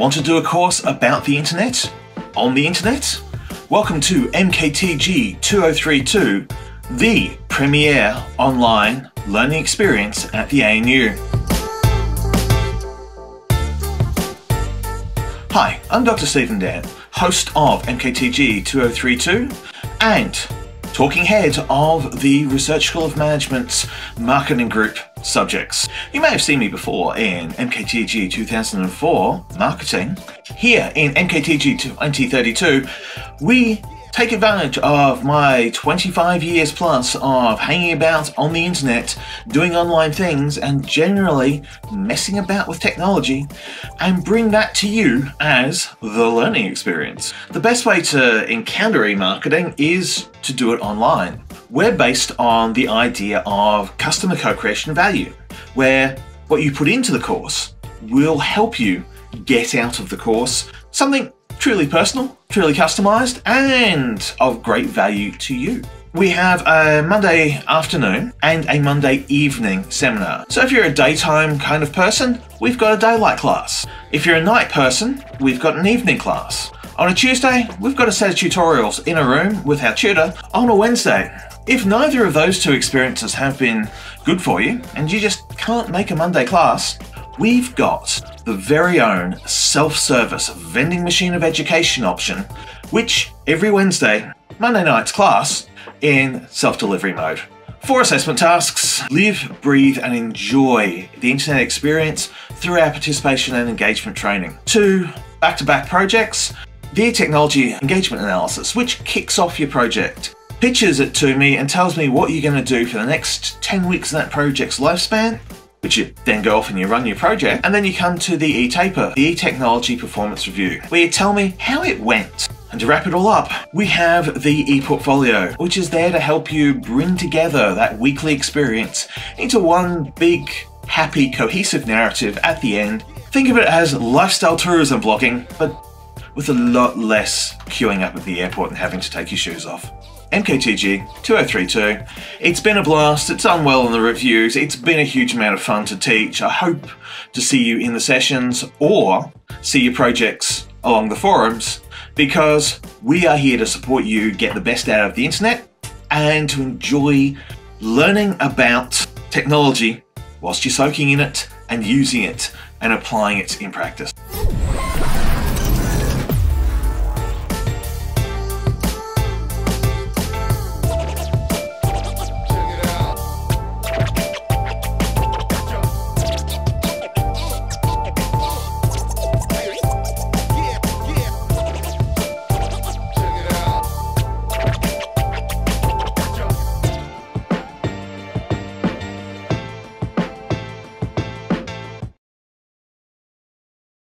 Want to do a course about the internet? On the internet? Welcome to MKTG 2032, the premier online learning experience at the ANU. Hi, I'm Dr. Stephen Dann, host of MKTG 2032 and talking head of the Research School of Management's Marketing Group subjects. You may have seen me before in MKTG 2004 Marketing. Here in MKTG 2032, we take advantage of my 25 years plus of hanging about on the internet, doing online things, and generally messing about with technology, and bring that to you as the learning experience. The best way to encounter e-marketing is to do it online. We're based on the idea of customer co-creation value, where what you put into the course will help you get out of the course something truly personal, truly customized, and of great value to you. We have a Monday afternoon and a Monday evening seminar. So if you're a daytime kind of person, we've got a daylight class. If you're a night person, we've got an evening class. On a Tuesday, we've got a set of tutorials in a room with our tutor. On a Wednesday, if neither of those two experiences have been good for you and you just can't make a Monday class, we've got the very own self-service vending machine of education option, which every Wednesday, Monday night's class, in self-delivery mode. Four assessment tasks, live, breathe and enjoy the internet experience through our participation and engagement training. Two back-to-back -back projects, the technology engagement analysis, which kicks off your project pitches it to me and tells me what you're going to do for the next 10 weeks of that project's lifespan which you then go off and you run your project, and then you come to the e-taper, the e-technology performance review, where you tell me how it went. And to wrap it all up, we have the e-portfolio, which is there to help you bring together that weekly experience into one big, happy, cohesive narrative at the end. Think of it as lifestyle tourism vlogging, but with a lot less queuing up at the airport and having to take your shoes off. MKTG 2032. It's been a blast, it's done well in the reviews, it's been a huge amount of fun to teach. I hope to see you in the sessions or see your projects along the forums because we are here to support you get the best out of the internet and to enjoy learning about technology whilst you're soaking in it and using it and applying it in practice.